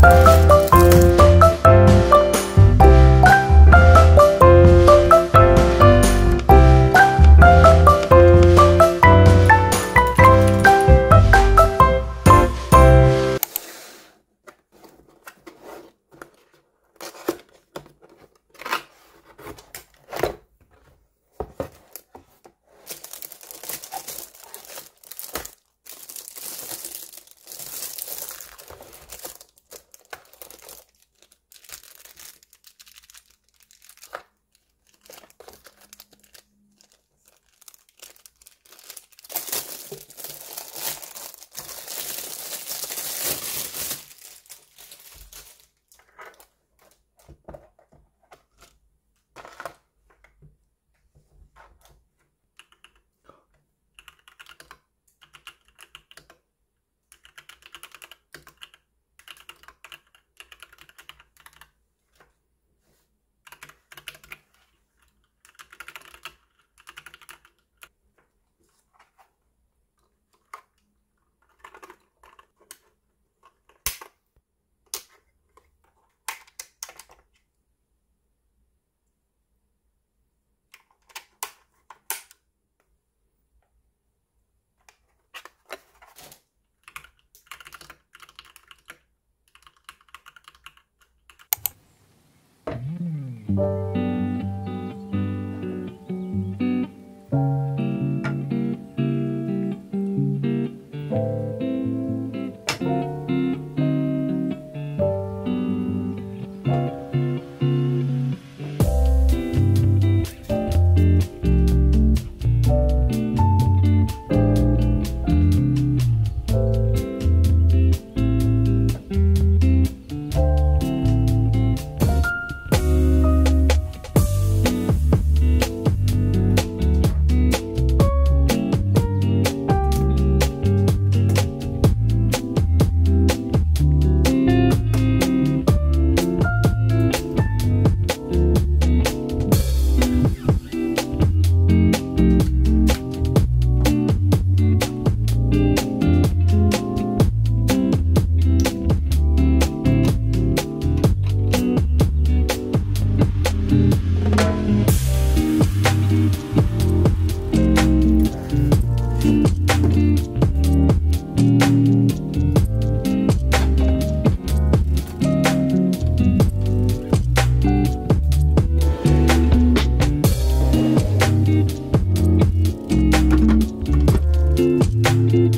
Bye. Música Bye.